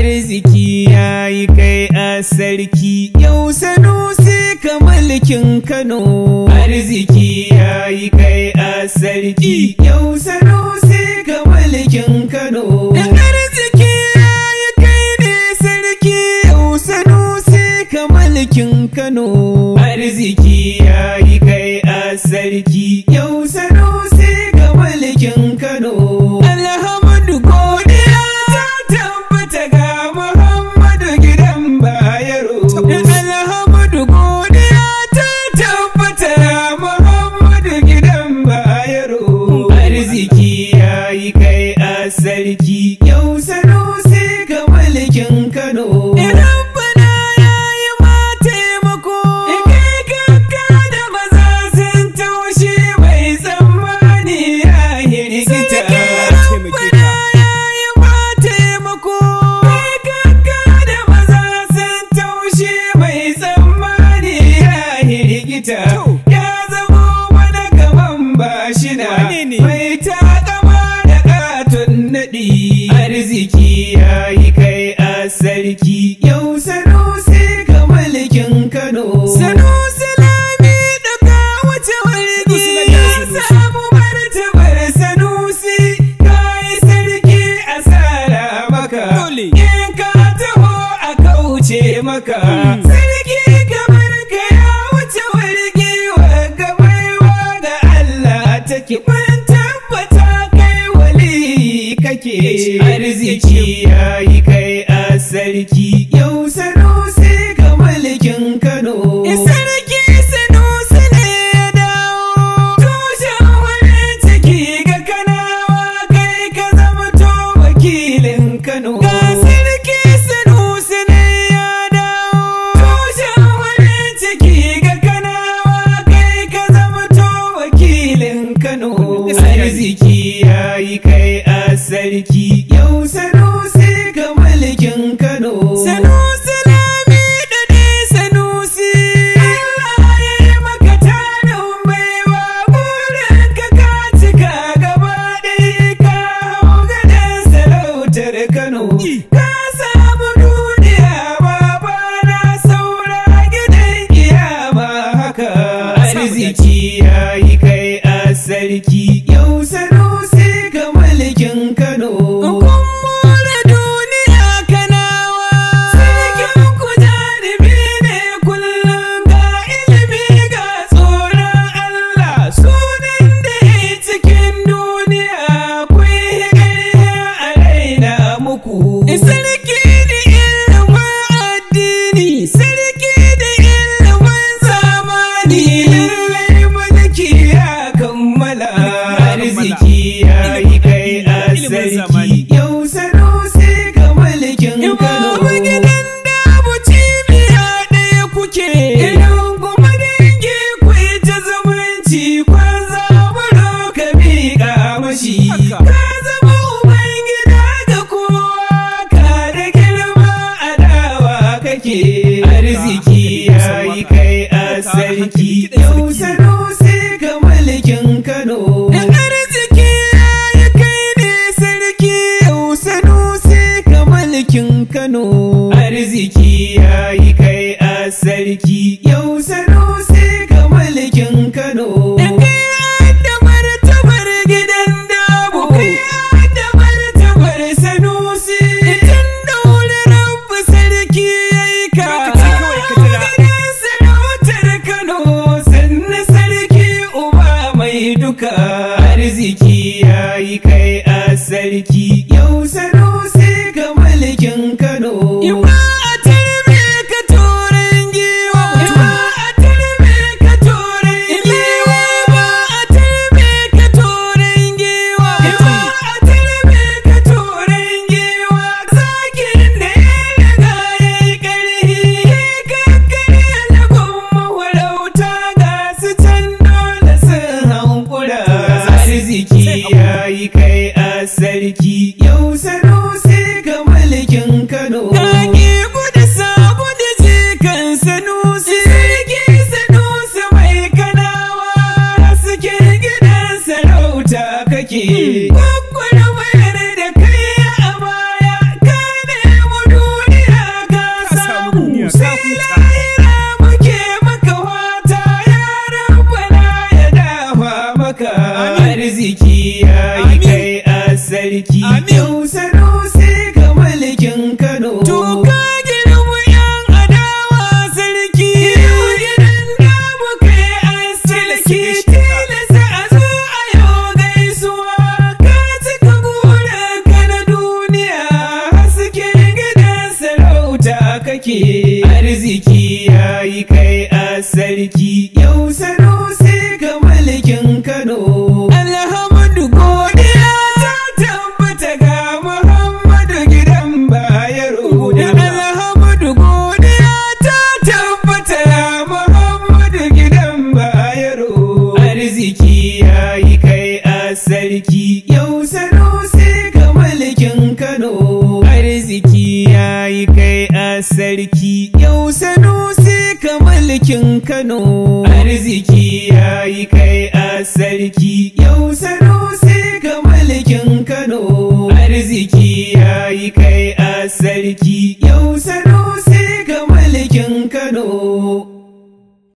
arziki ya yi kai a sarki. Yau sanusi ka mulkin kano. Arziki ya yi kai a sarki. Yau sanusi ka mulkin kano. Ya yi sarki. Kano. Arziki ya yi kai a sarki. Keep it. birnin Kano arziki arziki ya yi kai a sarki. Yau sano sai ga mulkin kano. Arziki yayi kai ne sarki. Yau sano ga mulkin kano. Arziki ya yi kai a sarki. duka arziki yayi kai a sarki. Yau sano sai ga mulkin Kano. maka arziki ya yi kai a sarki. Yau sanu sai ga mulkin kano. Tuka gidan yan adawa sarki. Yau gidan da muka yi a sarki. Tilasa a zo a yau gaisuwa. Ka cika gura ka na duniya. Haske gidan sarauta kake. Arziki ya yi kai a sarki. Kano. Arziki yayi kai a sarki